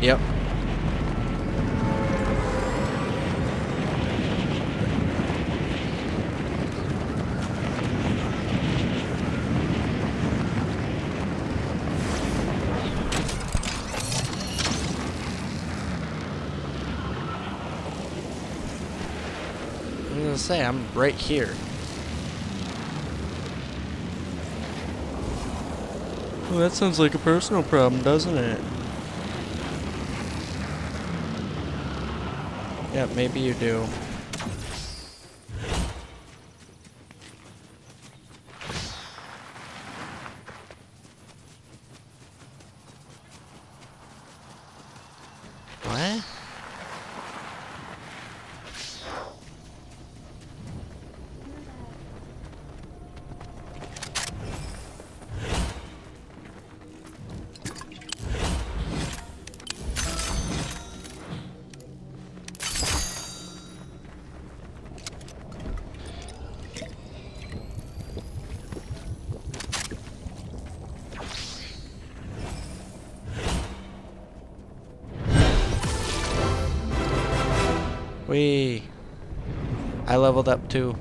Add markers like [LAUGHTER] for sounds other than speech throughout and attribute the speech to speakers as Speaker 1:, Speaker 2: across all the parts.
Speaker 1: Yep. Say, I'm right here. Well, that sounds like a personal problem, doesn't it? Yeah, maybe you do. Wee. I leveled up too.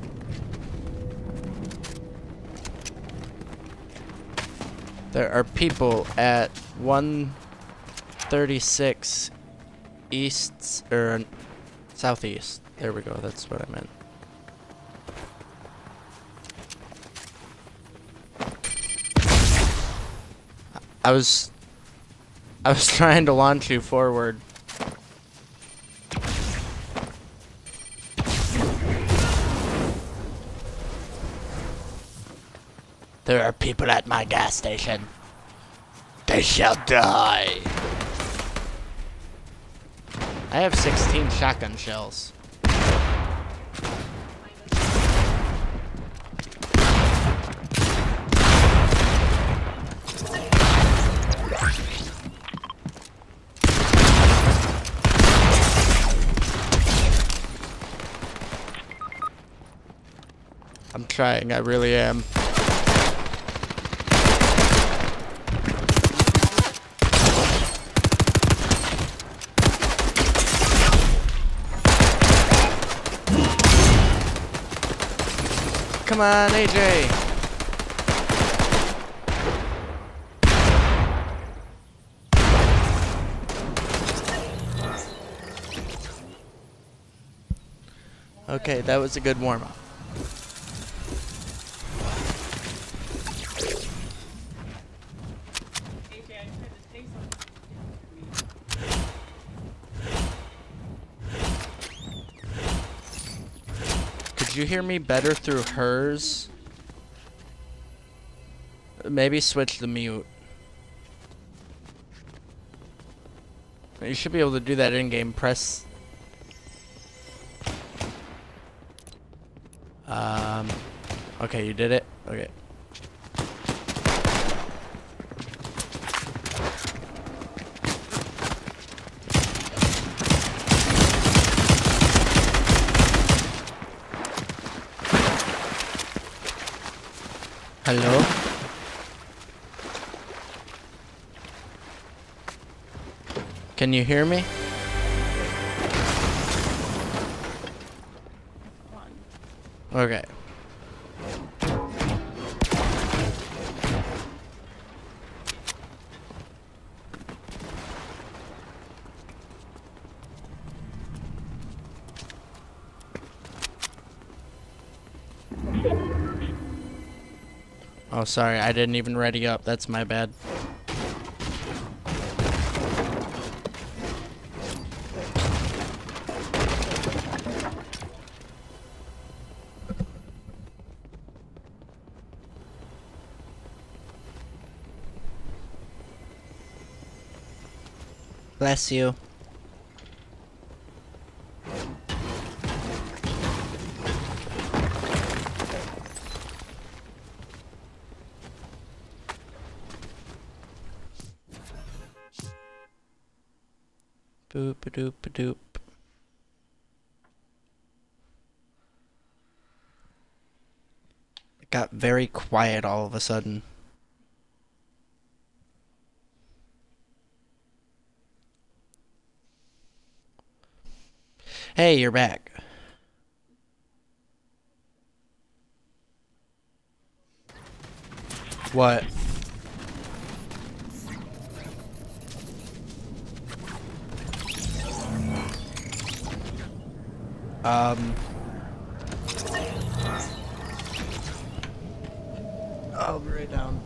Speaker 1: There are people at 136 east or southeast. There we go. That's what I meant. I was I was [LAUGHS] trying to launch you forward. There are people at my gas station. They shall die. I have 16 shotgun shells. I'm trying, I really am. Come on, AJ. Okay, that was a good warm you hear me better through hers? Maybe switch the mute. You should be able to do that in game. Press. Um. Okay, you did it. Okay. Can you hear me? Okay. Oh, sorry, I didn't even ready up. That's my bad. Bless you. Boop a doop a doop. It got very quiet all of a sudden. Hey, you're back. What? Um. I'll be right down.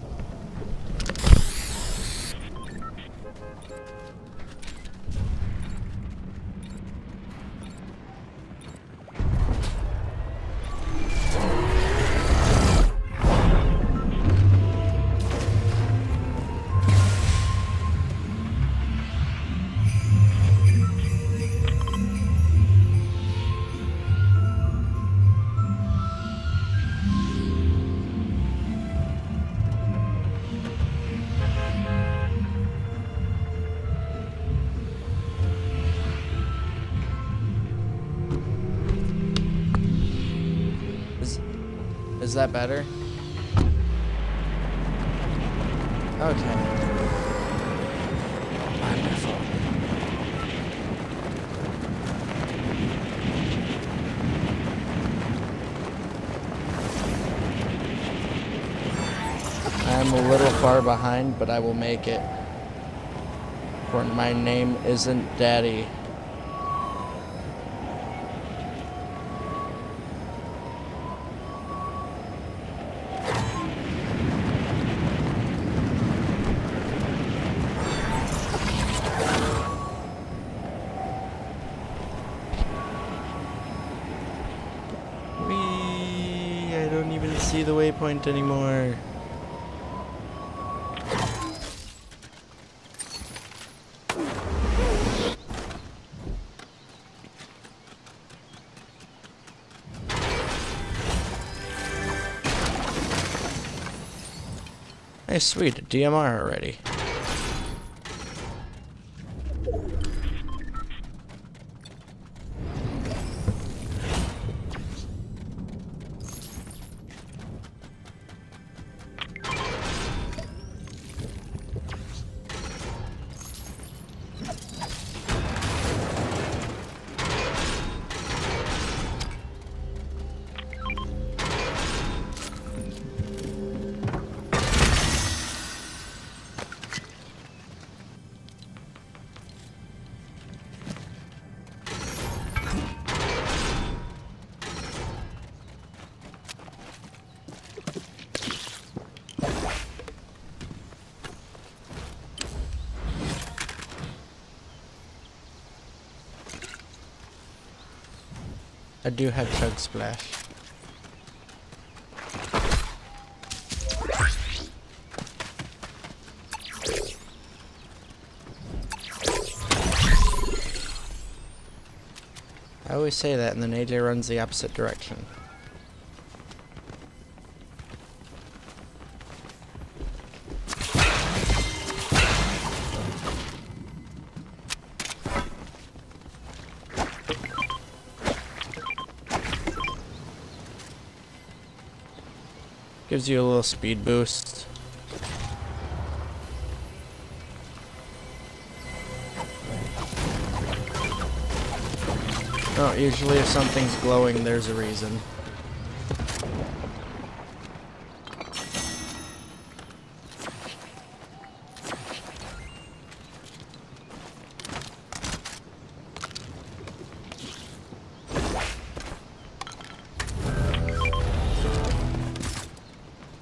Speaker 1: Is that better? Okay. Wonderful. I'm a little far behind, but I will make it. For my name isn't Daddy. Waypoint anymore. Hey, sweet, DMR already. Do have Chug Splash. I always say that and then AJ runs the opposite direction. Gives you a little speed boost. Oh, usually if something's glowing, there's a reason.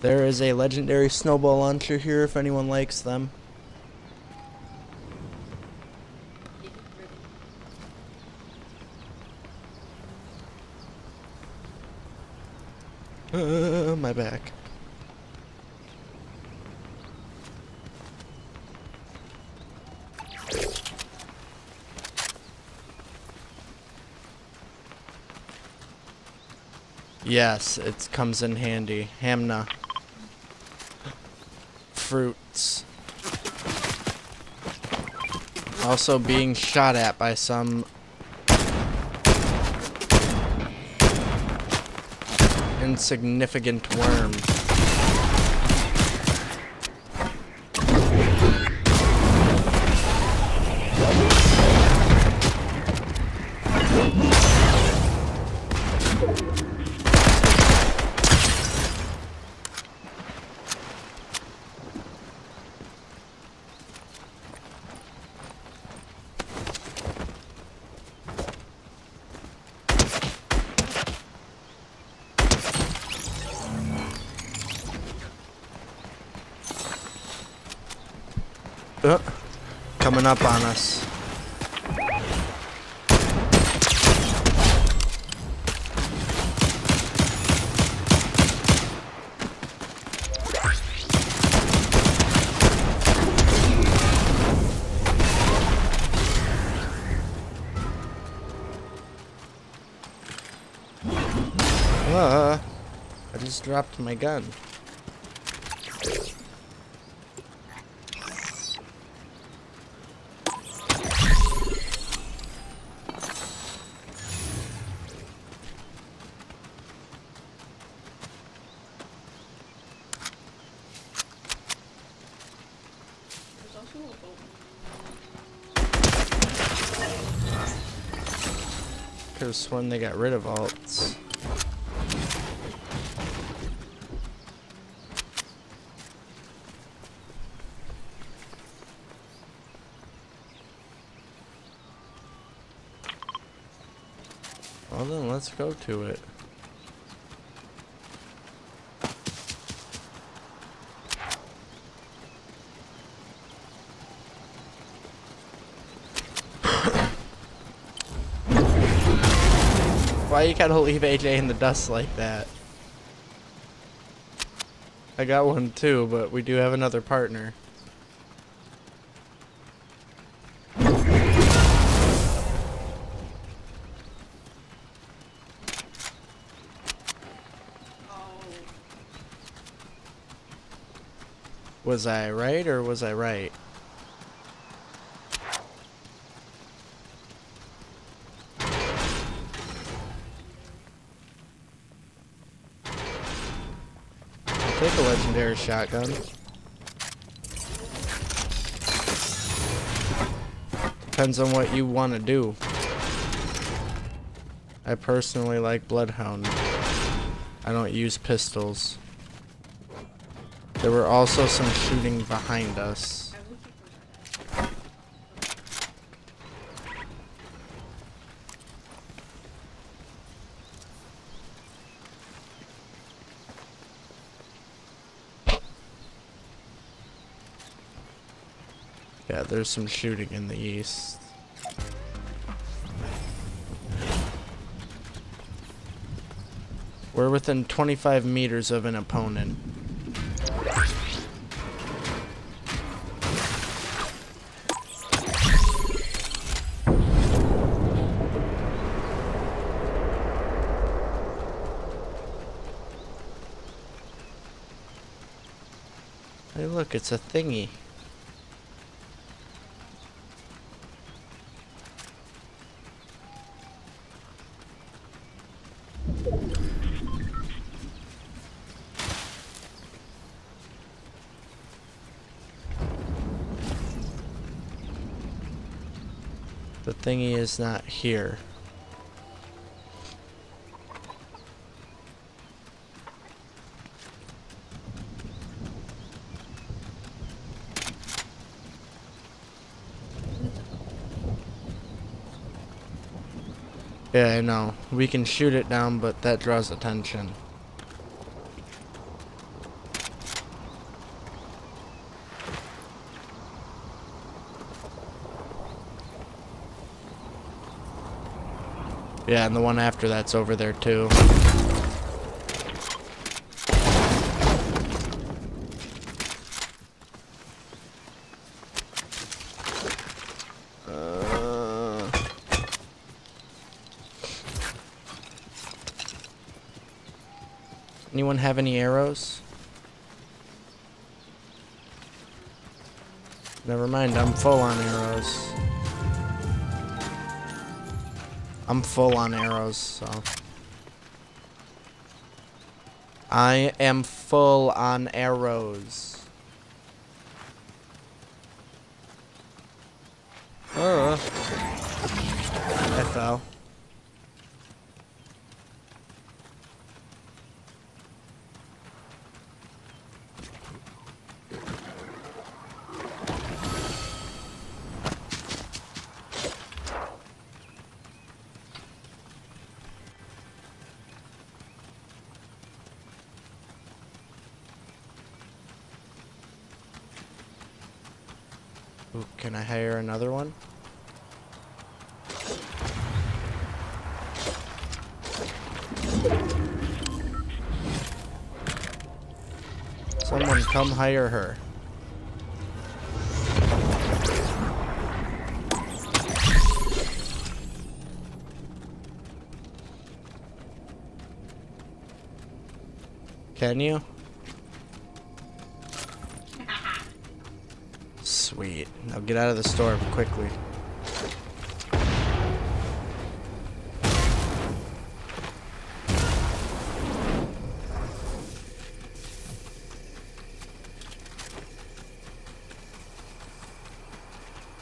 Speaker 1: There is a legendary snowball launcher here if anyone likes them. Uh, my back. Yes, it comes in handy. Hamna. Fruits. Also being shot at by some insignificant worm. Uh, coming up on us. Uh, I just dropped my gun. Could have sworn they got rid of alts. Well then, let's go to it. Gotta leave AJ in the dust like that? I got one too, but we do have another partner. Was I right or was I right? Take a legendary shotgun. Depends on what you want to do. I personally like Bloodhound. I don't use pistols. There were also some shooting behind us.
Speaker 2: I'm looking for that.
Speaker 1: Yeah, there's some shooting in the east. We're within 25 meters of an opponent. Hey look, it's a thingy. Thingy is not here. Yeah, I know. We can shoot it down, but that draws attention. Yeah, and the one after that's over there too. Uh, anyone have any arrows? Never mind, I'm full on arrows. I'm full on arrows, so. I am full on arrows. Can I hire another one? Someone come hire her. Can you? Get out of the storm quickly.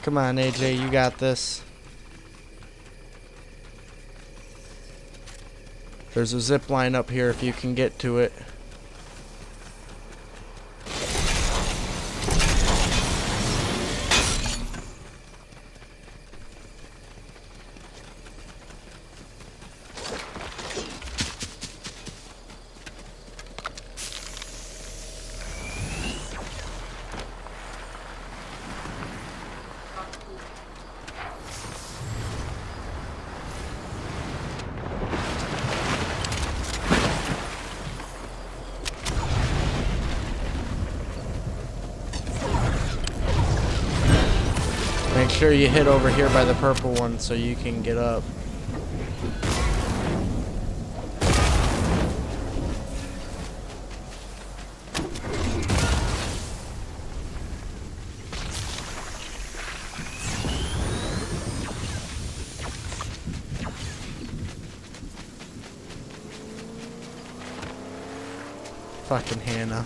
Speaker 1: Come on, AJ, you got this. There's a zip line up here if you can get to it. Make sure you hit over here by the purple one so you can get up. Fucking Hannah.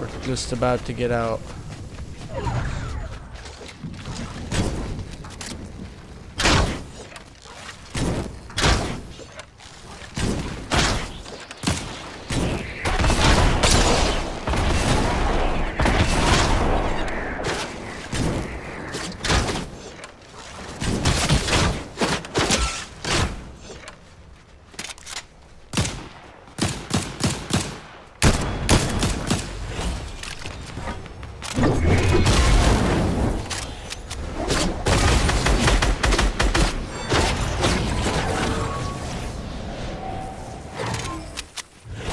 Speaker 1: We're just about to get out.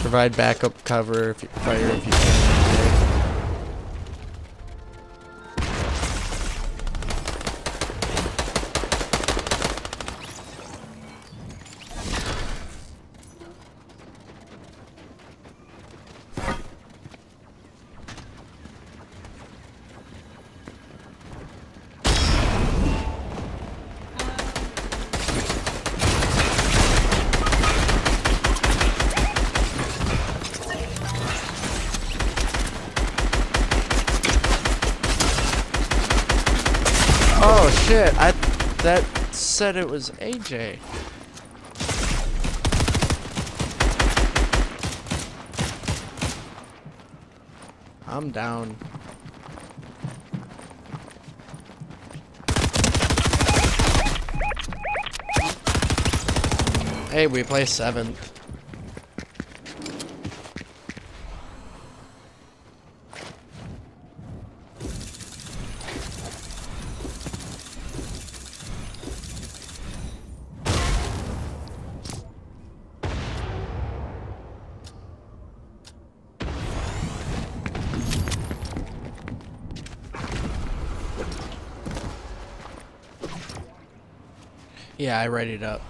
Speaker 1: Provide backup cover if you fire if you can. Said it was AJ. I'm down. Hey, we play seventh. Yeah, I read it up.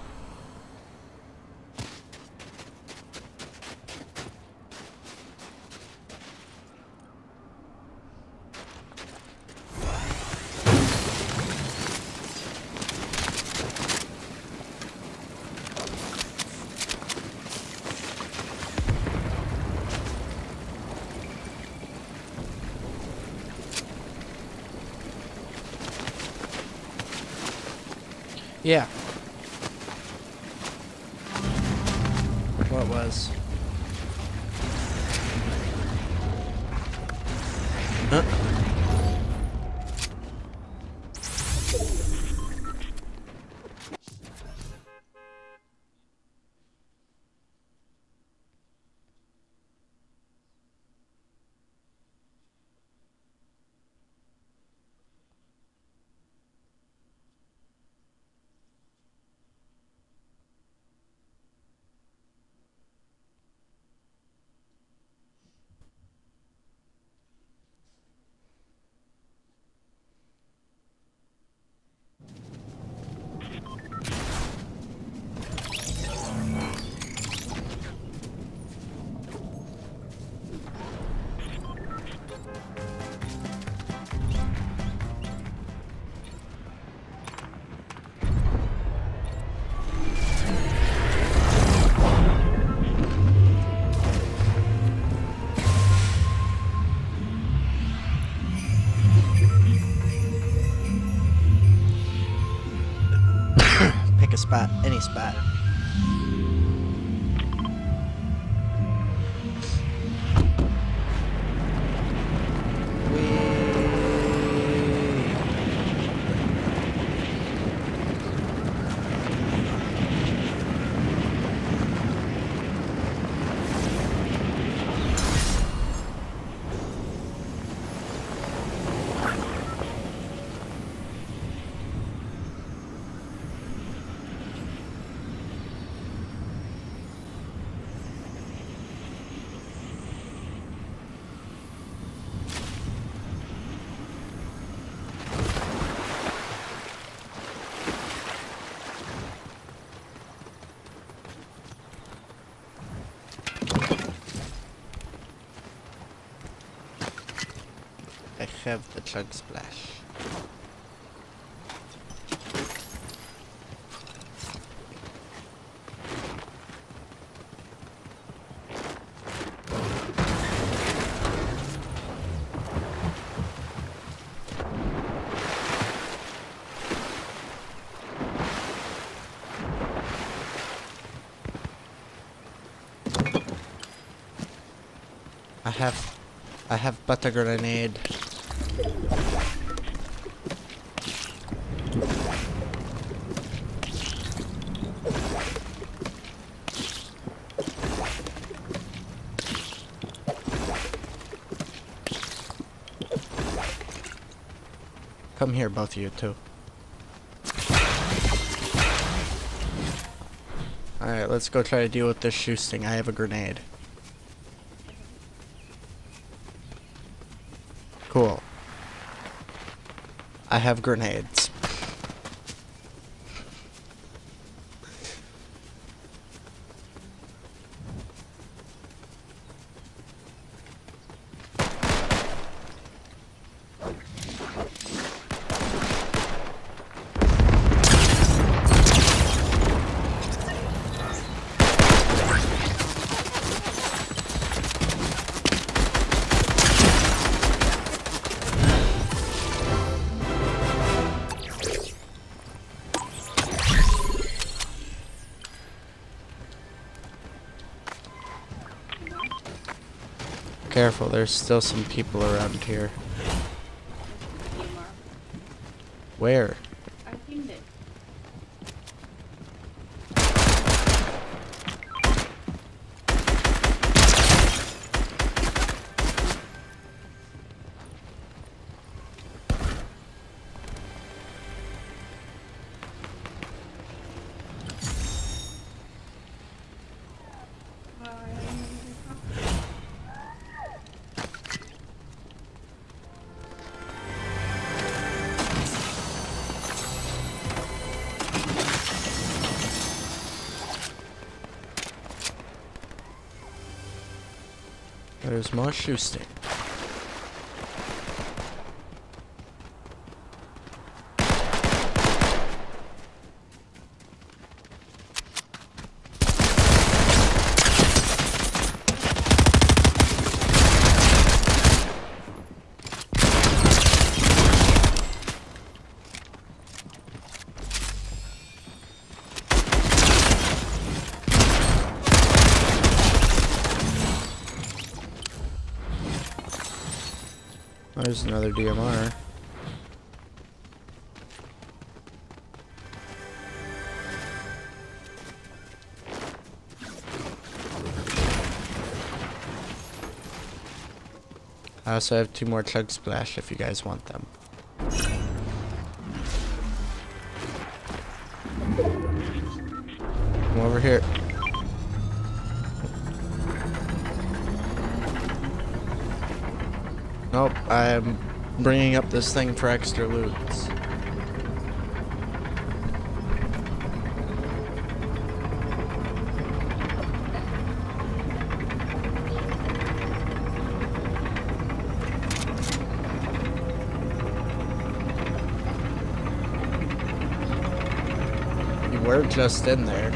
Speaker 1: Yeah. what was. Uh -oh. Spot, any spot. Have the chug splash. I have I have butter grenade. Both of you too. Alright, let's go try to deal with this shoe sting. I have a grenade. Cool. I have grenades. There's still some people around here. Where? There's my shoe sting. There's another DMR. I also have two more Chug Splash if you guys want them. Come over here. I'm bringing up this thing for extra loots. You were just in there.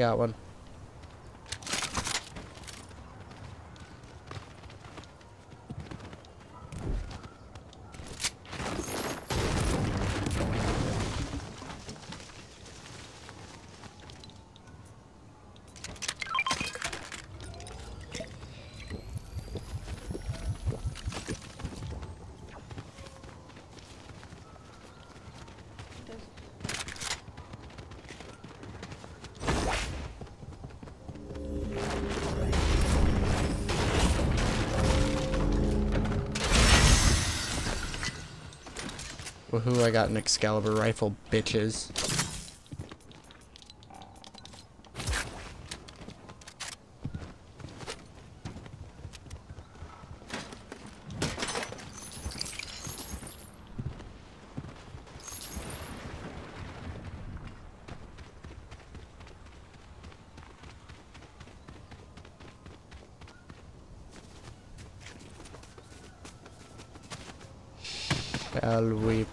Speaker 1: Got one. Woohoo, I got an Excalibur rifle, bitches. We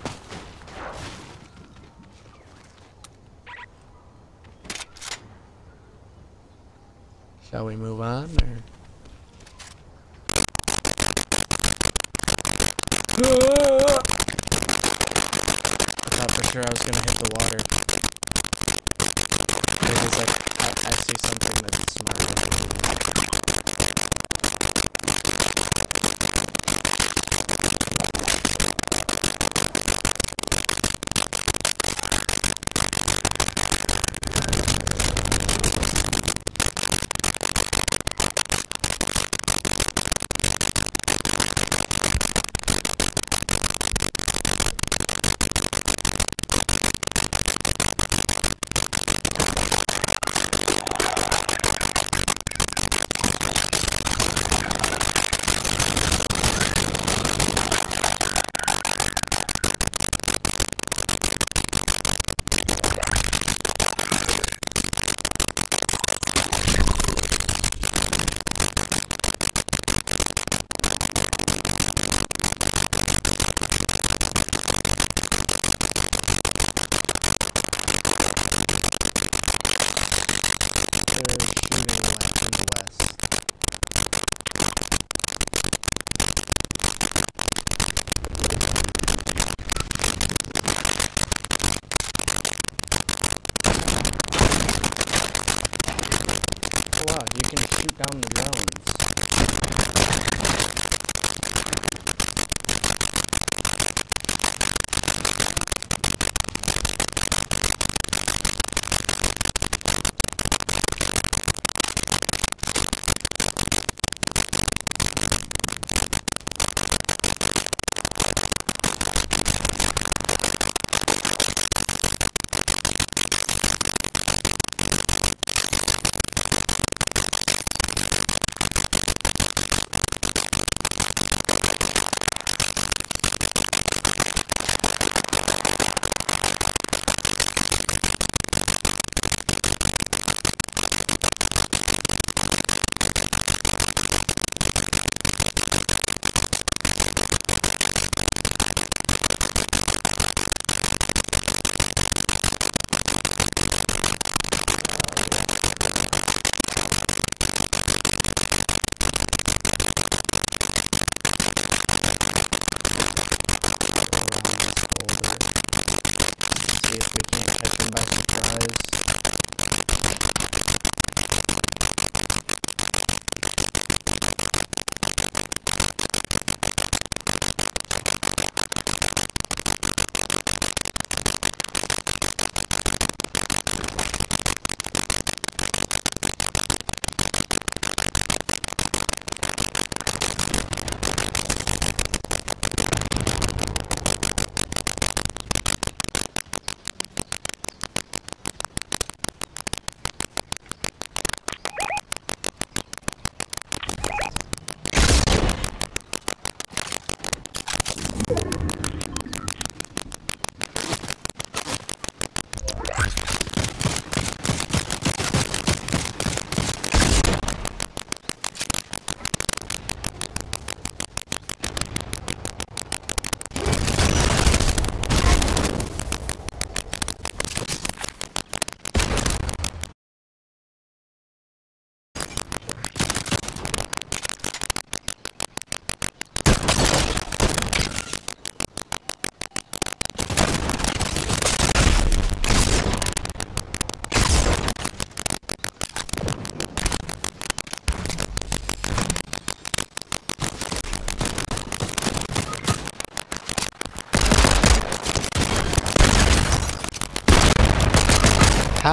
Speaker 1: Shall we move on or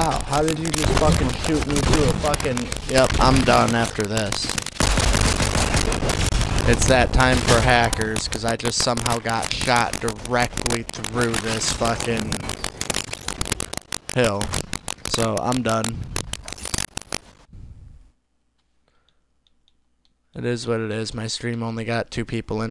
Speaker 1: How? How did you just fucking shoot me through a fucking... Yep, I'm done after this. It's that time for hackers, because I just somehow got shot directly through this fucking hill. So, I'm done. It is what it is. My stream only got two people in.